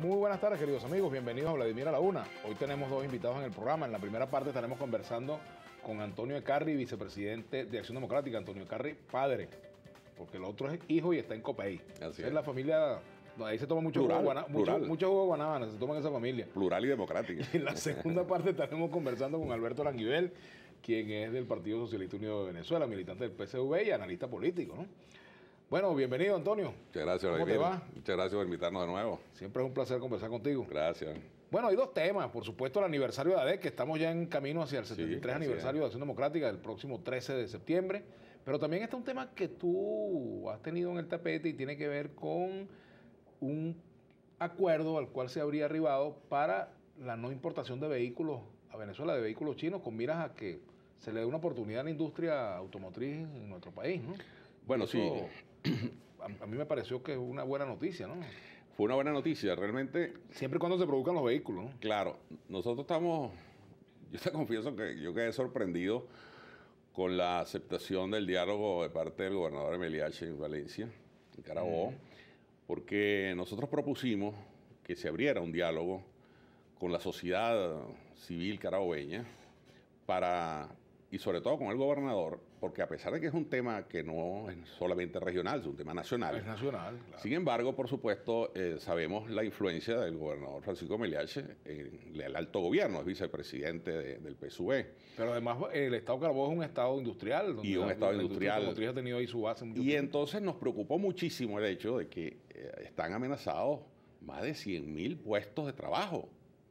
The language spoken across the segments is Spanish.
Muy buenas tardes, queridos amigos. Bienvenidos a Vladimir a la Una. Hoy tenemos dos invitados en el programa. En la primera parte estaremos conversando con Antonio Ecarri, vicepresidente de Acción Democrática. Antonio Ecarri, padre, porque el otro es hijo y está en Copey. Así es es. la familia. Ahí se toma mucho Plural, jugo, guana- mucho, jugo guanábana, se toma en esa familia. Plural y democrática. En la segunda parte estaremos conversando con Alberto Languibel, quien es del Partido Socialista Unido de Venezuela, militante del PSV y analista político. ¿no? Bueno, bienvenido, Antonio. Muchas gracias, ¿Cómo te va? Muchas gracias por invitarnos de nuevo. Siempre es un placer conversar contigo. Gracias. Bueno, hay dos temas. Por supuesto, el aniversario de ADEC, que estamos ya en camino hacia el 73 así aniversario de Acción Democrática, el próximo 13 de septiembre. Pero también está un tema que tú has tenido en el tapete y tiene que ver con un acuerdo al cual se habría arribado para la no importación de vehículos a Venezuela, de vehículos chinos, con miras a que se le dé una oportunidad a la industria automotriz en nuestro país. ¿no? Bueno, Eso, sí. A, a mí me pareció que es una buena noticia, ¿no? Fue una buena noticia. Realmente, Siempre y cuando se produzcan los vehículos, ¿no? claro, nosotros estamos. Yo te confieso que yo quedé sorprendido con la aceptación del diálogo de parte del gobernador Emiliache en Valencia, en Carabobo, porque nosotros propusimos que se abriera un diálogo con la sociedad civil carabobeña para y sobre todo con el gobernador, porque a pesar de que es un tema que no es solamente regional, es un tema nacional. Es nacional, claro. Sin embargo, por supuesto, eh, sabemos la influencia del gobernador Francisco Meliache en el alto gobierno, es vicepresidente de- del PSV. Pero además el Estado Carabobo es un Estado industrial. donde Y un la- estado la industrial. ha tenido ahí su base Y tiempo. entonces nos preocupó muchísimo el hecho de que eh, están amenazados más de 100 mil puestos de trabajo,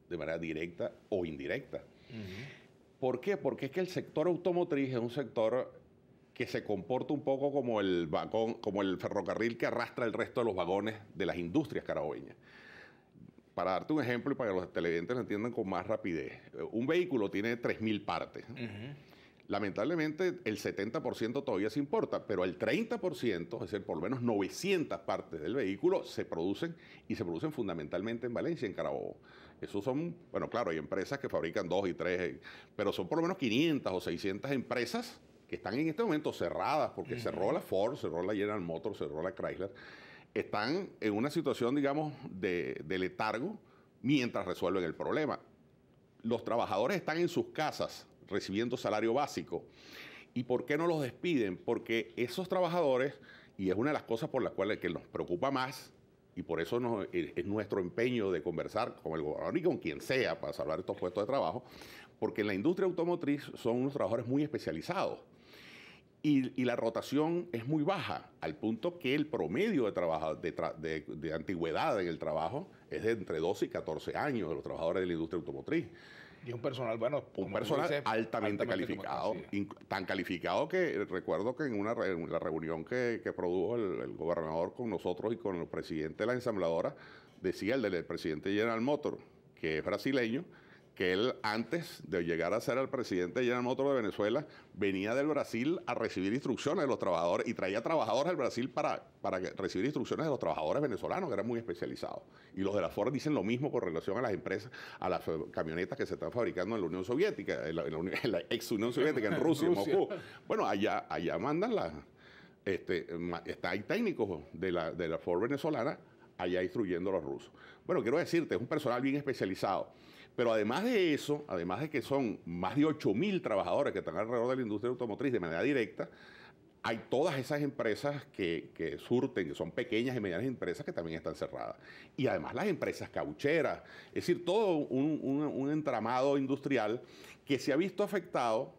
de manera directa o indirecta. ¿Por qué? Porque es que el sector automotriz es un sector que se comporta un poco como el vagón, como el ferrocarril que arrastra el resto de los vagones de las industrias carabobeñas. Para darte un ejemplo y para que los televidentes lo entiendan con más rapidez, eh, un vehículo tiene 3.000 partes. Lamentablemente el 70% todavía se importa, pero el 30%, es decir, por lo menos 900 partes del vehículo se producen y se producen fundamentalmente en Valencia, en Carabobo. Esos son, bueno, claro, hay empresas que fabrican dos y tres, eh, pero son por lo menos 500 o 600 empresas que están en este momento cerradas porque cerró la Ford, cerró la General Motors, cerró la Chrysler. Están en una situación, digamos, de, de letargo mientras resuelven el problema los trabajadores están en sus casas recibiendo salario básico. ¿Y por qué no los despiden? Porque esos trabajadores, y es una de las cosas por las cuales que nos preocupa más, y por eso nos- es es nuestro empeño de conversar con el gobernador y con quien sea para salvar estos puestos de trabajo, porque en la industria automotriz son unos trabajadores muy especializados. Y, la rotación es muy baja, al punto que el promedio de, trabaja- de, tra- de- de antigüedad en el trabajo es de entre 12 y 14 años de los trabajadores de la industria automotriz. Y un personal, bueno, Un personal dices, altamente, calificado, tan calificado que recuerdo que en una en la reunión que, que produjo el, el gobernador con nosotros y con el presidente de la ensambladora, decía el del presidente General Motors, que es brasileño, que él antes de llegar a ser el presidente de General Motors de Venezuela, venía del Brasil a recibir instrucciones de los trabajadores y traía trabajadores al Brasil para, para recibir instrucciones de los trabajadores venezolanos, que eran muy especializados. Y los de la Ford dicen lo mismo con relación a las empresas, a las camionetas que se están fabricando en la Unión Soviética, en la, en la Uni- en la ex Unión Soviética, en Rusia, en. Moscú. Bueno, allá, allá mandan las... Este, está, hay técnicos de la, de la Ford venezolana allá instruyendo a los rusos. Bueno, quiero decirte, es un personal bien especializado. Pero además de eso, además de que son más de 8 mil trabajadores que están alrededor de la industria automotriz de manera directa, hay todas esas empresas que, surten, que son pequeñas y medianas empresas que también están cerradas. Y además las empresas caucheras, es decir, todo un- un entramado industrial que se ha visto afectado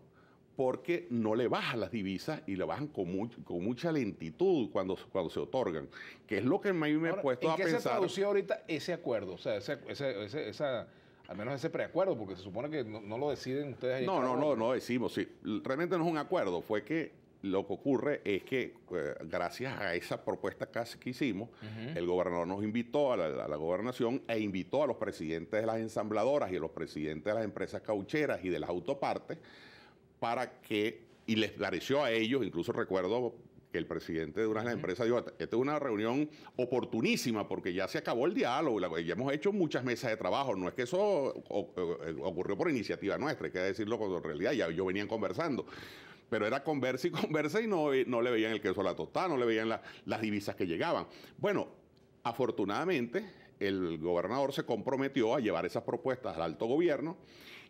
porque no le bajan las divisas y le bajan con, much- con mucha lentitud cuando, cuando se otorgan, que es lo que a mí me he Ahora, puesto ¿En a qué se tradució ahorita ese acuerdo? O sea, ese, ese- ese- esa, al menos ese preacuerdo, porque se supone que no, no lo deciden ustedes. ahí No, no, no, no decimos, sí. Realmente no es un acuerdo, fue que lo que ocurre es que eh, gracias a esa propuesta que, que hicimos, el gobernador nos invitó a la, a la gobernación e invitó a los presidentes de las ensambladoras y a los presidentes de las empresas caucheras y de las autopartes para que, y les pareció a ellos, incluso recuerdo que el presidente de una de las empresas dijo, esta es una reunión oportunísima porque ya se acabó el diálogo, ya hemos hecho muchas mesas de trabajo, no es que eso o- ocurrió por iniciativa nuestra, hay que decirlo con realidad, ya ellos venían conversando. Pero era conversa y conversa y no, no le veían el queso a la tostada, no le veían la- las divisas que llegaban. Bueno, afortunadamente el gobernador se comprometió a llevar esas propuestas al alto gobierno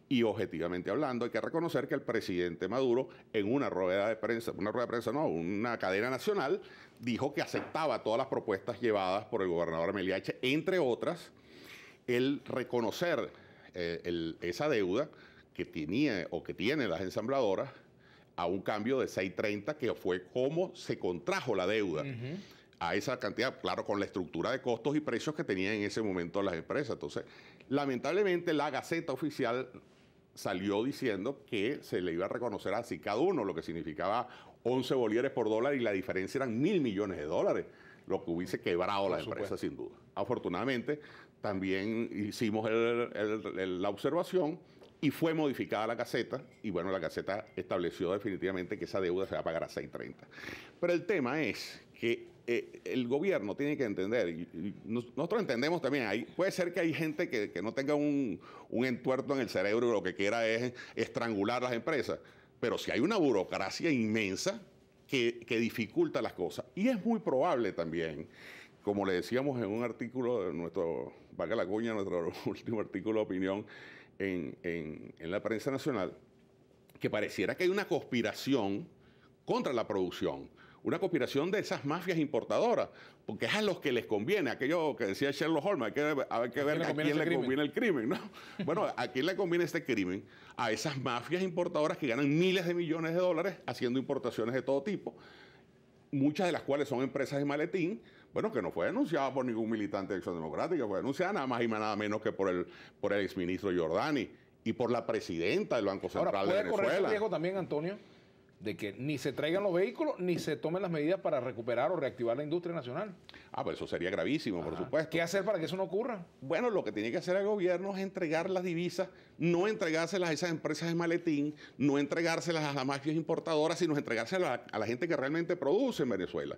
y objetivamente hablando, hay que reconocer que el presidente Maduro en una rueda de prensa, una rueda de prensa no, una cadena nacional, dijo que aceptaba todas las propuestas llevadas por el gobernador Meliache, entre otras, el reconocer eh, esa deuda que tenía o que tiene las ensambladoras a un cambio de 6.30, que fue como se contrajo la deuda. a esa cantidad, claro, con la estructura de costos y precios que tenían en ese momento las empresas. Entonces, lamentablemente la Gaceta Oficial salió diciendo que se le iba a reconocer así cada uno, lo que significaba 11 bolívares por dólar y la diferencia eran mil millones de dólares, lo que hubiese quebrado la empresa sin duda. Afortunadamente, también hicimos la observación y fue modificada la caseta y bueno, la caseta estableció definitivamente que esa deuda se va a pagar a 6.30. Pero el tema es que eh, el gobierno tiene que entender, y, nosotros entendemos también, hay, puede ser que hay gente que, no tenga un, entuerto en el cerebro y lo que quiera es estrangular las empresas, pero si hay una burocracia inmensa que, dificulta las cosas. Y es muy probable también, como le decíamos en un artículo de nuestro, valga la cuña, nuestro último artículo de opinión en, en la prensa nacional, que pareciera que hay una conspiración contra la producción una conspiración de esas mafias importadoras, porque es a los que les conviene, aquello que decía Sherlock Holmes, hay que, hay que ver a quién le conviene el crimen, ¿no? bueno, ¿a quién le conviene este crimen? A esas mafias importadoras que ganan miles de millones de dólares haciendo importaciones de todo tipo, muchas de las cuales son empresas de maletín, bueno, que no fue denunciada por ningún militante de Acción Democrática, fue denunciada nada más y nada menos que por el, por el exministro Giordani y por la presidenta del Banco Central de Venezuela. ¿puede correr riesgo también, Antonio? De que ni se traigan los vehículos ni se tomen las medidas para recuperar o reactivar la industria nacional. Ah, pues eso sería gravísimo, por supuesto. ¿Qué hacer para que eso no ocurra? Bueno, lo que tiene que hacer el gobierno es entregar las divisas, no entregárselas a esas empresas de maletín, no entregárselas a las mafias importadoras, sino entregárselas a, la gente que realmente produce en Venezuela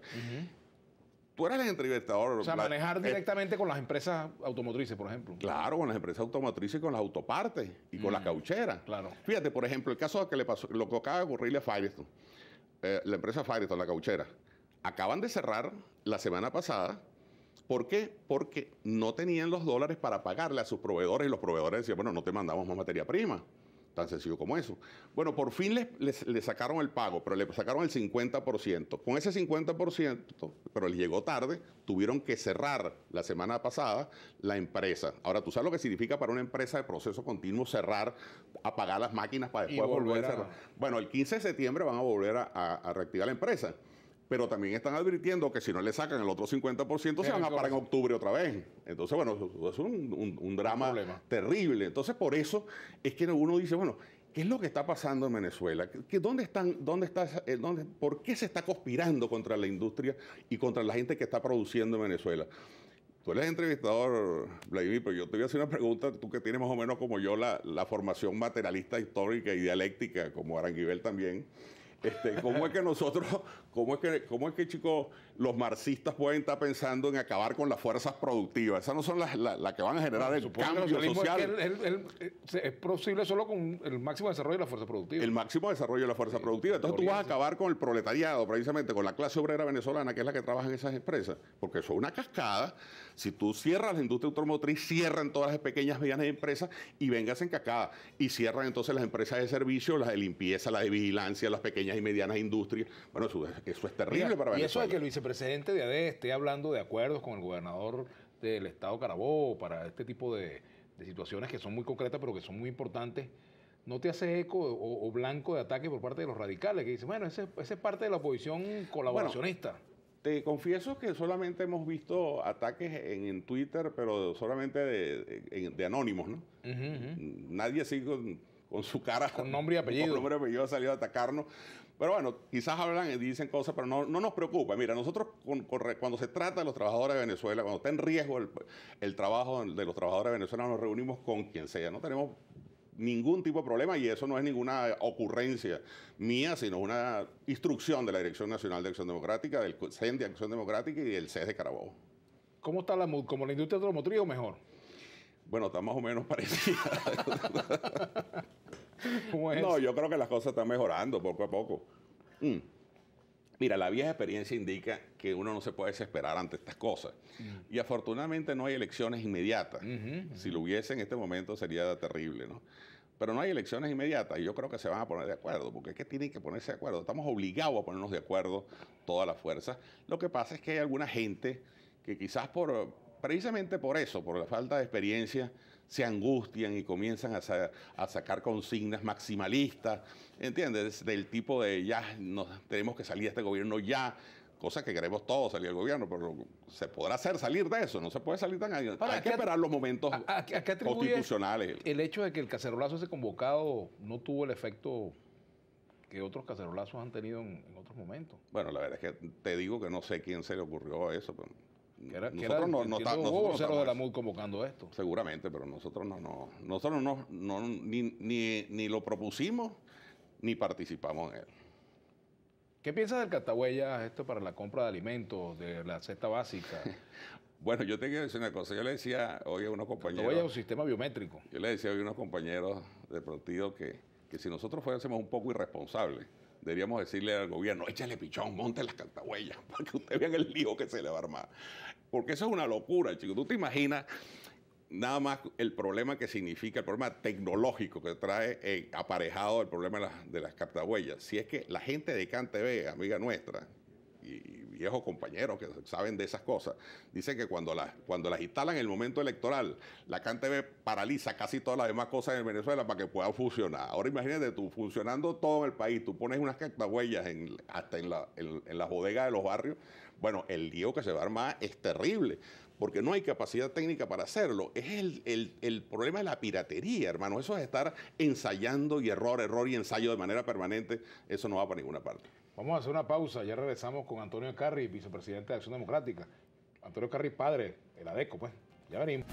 tú eres el entrevistador. O sea, manejar directamente con las empresas automotrices, por ejemplo. Claro, con las empresas automotrices, con las autopartes y con las mm, caucheras. Claro. Fíjate, por ejemplo, el caso que le pasó, lo que acaba de ocurrirle a Firestone, eh, la empresa Firestone, la cauchera, acaban de cerrar la semana pasada. ¿Por qué? Porque no tenían los dólares para pagarle a sus proveedores y los proveedores decían, bueno, no te mandamos más materia prima. Tan sencillo como eso. Bueno, por fin le sacaron el pago, pero le sacaron el 50%. Con ese 50%, pero les llegó tarde, tuvieron que cerrar la semana pasada la empresa. Ahora, ¿tú sabes lo que significa para una empresa de proceso continuo cerrar, apagar las máquinas para después volver, a cerrar? Bueno, el 15 de septiembre van a volver a reactivar la empresa pero también están advirtiendo que si no le sacan el otro 50% se van a parar en octubre otra vez. Entonces, bueno, es un, drama terrible. Entonces, por eso es que uno dice, bueno, ¿qué es lo que está pasando en Venezuela? ¿Qué, dónde están, dónde está, eh, dónde, ¿Por qué se está conspirando contra la industria y contra la gente que está produciendo en Venezuela? Tú eres entrevistador, Vladimir, pero yo te voy a hacer una pregunta, tú que tienes más o menos como yo la, la formación materialista histórica y dialéctica, como Aranguibel también. Este, ¿Cómo es que nosotros, cómo es que, cómo es que chicos, los marxistas pueden estar pensando en acabar con las fuerzas productivas? Esas no son las, que van a generar el cambio social. Es, posible solo con el máximo desarrollo de la fuerza productiva. El máximo desarrollo de la fuerza productiva. Entonces tú vas a acabar con el proletariado, precisamente con la clase obrera venezolana, que es la que trabaja en esas empresas, porque eso es una cascada. Si tú cierras la industria automotriz, cierran todas las pequeñas medianas empresas y vengas en cascada. Y cierran entonces las empresas de servicio, las de limpieza, las de vigilancia, las pequeñas y medianas industrias. Bueno, eso, es terrible para Venezuela. Y eso de que el vicepresidente de ADE esté hablando de acuerdos con el gobernador del estado Carabobo para este tipo de, situaciones que son muy concretas pero que son muy importantes, ¿no te hace eco o, blanco de ataque por parte de los radicales que dicen, bueno, ese, es parte de la oposición colaboracionista? te confieso que solamente hemos visto ataques en, Twitter, pero solamente de, anónimos, ¿no? Nadie así con, su cara. Con nombre y apellido. Con nombre y apellido ha salido a atacarnos. Pero bueno, quizás hablan y dicen cosas, pero no, nos preocupa. Mira, nosotros cuando se trata de los trabajadores de Venezuela, cuando está en riesgo el, trabajo de los trabajadores de Venezuela, nos reunimos con quien sea. No tenemos ningún tipo de problema y eso no es ninguna ocurrencia mía, sino una instrucción de la Dirección Nacional de Acción Democrática, del CEN de Acción Democrática y del CES de Carabobo. ¿Cómo está la MUD? ¿Como la industria automotriz o mejor? Bueno, está más o menos parecida. Yo creo que las cosas están mejorando poco a poco. Mm. Mira, la vieja experiencia indica que uno no se puede desesperar ante estas cosas. Mm. Y afortunadamente no hay elecciones inmediatas. Si lo hubiese en este momento sería terrible, ¿no? Pero no hay elecciones inmediatas y yo creo que se van a poner de acuerdo, porque es que tienen que ponerse de acuerdo. Estamos obligados a ponernos de acuerdo todas las fuerzas. Lo que pasa es que hay alguna gente que quizás por, precisamente por eso, por la falta de experiencia, se angustian y comienzan a, sacar consignas maximalistas, ¿entiendes? Del tipo de ya nos, tenemos que salir de este gobierno ya, cosa que queremos todos salir del gobierno, pero se podrá hacer salir de eso, no se puede salir tan Hay que esperar los momentos constitucionales. El hecho de que el cacerolazo ese convocado no tuvo el efecto que otros cacerolazos han tenido en, otros momentos. Bueno, la verdad es que te digo que no sé quién se le ocurrió eso, pero que era, nosotros no, no, no, de la MUD convocando esto. Seguramente, pero nosotros no, no nosotros no, no ni, ni, ni, lo propusimos ni participamos en él. ¿Qué piensas del catahuella esto para la compra de alimentos, de la cesta básica? bueno, yo te quiero decir una cosa. Yo le decía hoy a unos compañeros. Catahuella es un sistema biométrico. Yo le decía hoy a unos compañeros de partido que, que si nosotros fuésemos un poco irresponsables, deberíamos decirle al gobierno, échale pichón, monte las cantahuellas, para que ustedes vean el lío que se le va a armar. Porque eso es una locura, chicos. Tú te imaginas nada más el problema que significa, el problema tecnológico que trae eh, aparejado el problema de las, de las captahuellas. Si es que la gente de CanTV, amiga nuestra, y, viejos compañeros que saben de esas cosas, dicen que cuando las, cuando las instalan en el momento electoral, la CanTV paraliza casi todas las demás cosas en Venezuela para que puedan funcionar. Ahora imagínate tú, funcionando todo en el país, tú pones unas captahuellas en, hasta en, la, en, las bodegas de los barrios, bueno, el lío que se va a armar es terrible porque no hay capacidad técnica para hacerlo. Es el, el, problema de la piratería, hermano. Eso es estar ensayando y error, error y ensayo de manera permanente. Eso no va para ninguna parte. Vamos a hacer una pausa. Ya regresamos con Antonio Carri, vicepresidente de Acción Democrática. Antonio Carri, padre, el ADECO, pues. Ya venimos.